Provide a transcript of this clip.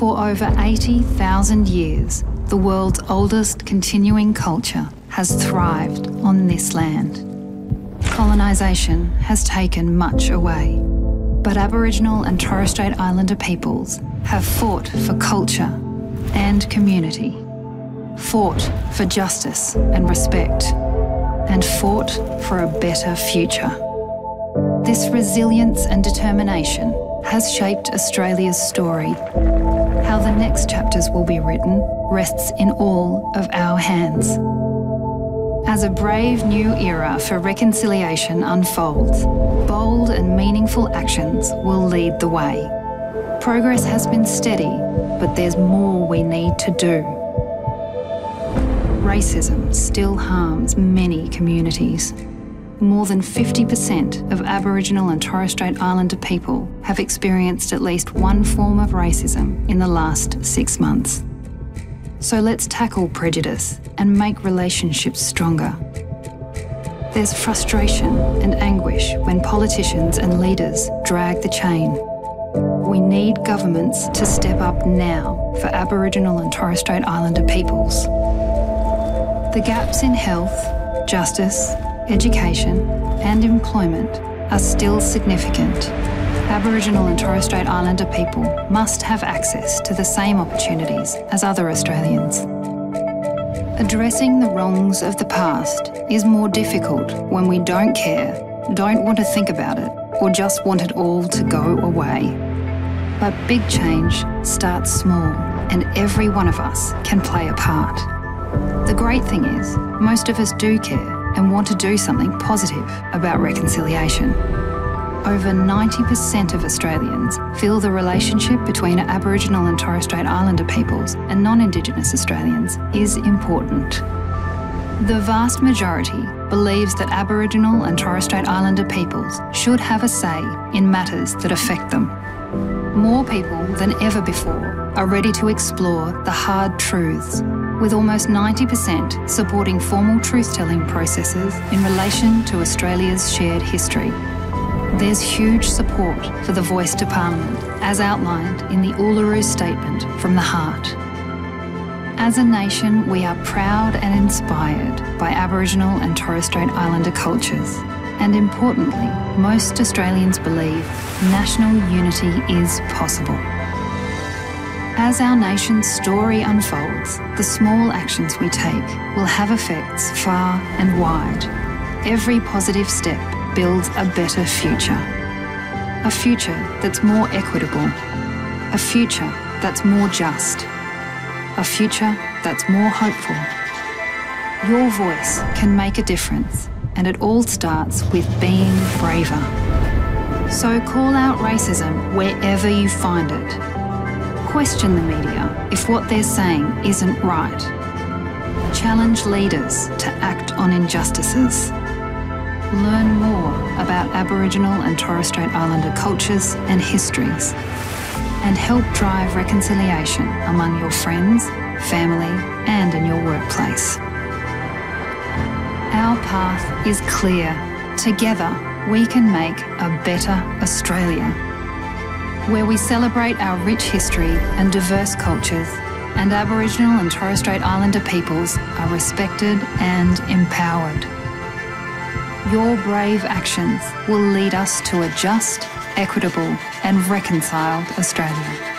For over 80,000 years, the world's oldest continuing culture has thrived on this land. Colonisation has taken much away, but Aboriginal and Torres Strait Islander peoples have fought for culture and community, fought for justice and respect, and fought for a better future. This resilience and determination has shaped Australia's story. How the next chapters will be written rests in all of our hands. As a brave new era for reconciliation unfolds, bold and meaningful actions will lead the way. Progress has been steady, but there's more we need to do. Racism still harms many communities. More than 50% of Aboriginal and Torres Strait Islander people have experienced at least one form of racism in the last six months. So let's tackle prejudice and make relationships stronger. There's frustration and anguish when politicians and leaders drag the chain. We need governments to step up now for Aboriginal and Torres Strait Islander peoples. The gaps in health, justice, education and employment are still significant Aboriginal and Torres Strait Islander people must have access to the same opportunities as other Australians. Addressing the wrongs of the past is more difficult when we don't care, don't want to think about it, or just want it all to go away. But big change starts small, and every one of us can play a part. The great thing is, most of us do care and want to do something positive about reconciliation over 90% of Australians feel the relationship between Aboriginal and Torres Strait Islander peoples and non-Indigenous Australians is important. The vast majority believes that Aboriginal and Torres Strait Islander peoples should have a say in matters that affect them. More people than ever before are ready to explore the hard truths, with almost 90% supporting formal truth-telling processes in relation to Australia's shared history there's huge support for the voice to Parliament, as outlined in the Uluru Statement from the Heart. As a nation, we are proud and inspired by Aboriginal and Torres Strait Islander cultures. And importantly, most Australians believe national unity is possible. As our nation's story unfolds, the small actions we take will have effects far and wide. Every positive step builds a better future. A future that's more equitable. A future that's more just. A future that's more hopeful. Your voice can make a difference, and it all starts with being braver. So call out racism wherever you find it. Question the media if what they're saying isn't right. Challenge leaders to act on injustices learn more about Aboriginal and Torres Strait Islander cultures and histories, and help drive reconciliation among your friends, family, and in your workplace. Our path is clear. Together, we can make a better Australia, where we celebrate our rich history and diverse cultures, and Aboriginal and Torres Strait Islander peoples are respected and empowered. Your brave actions will lead us to a just, equitable and reconciled Australia.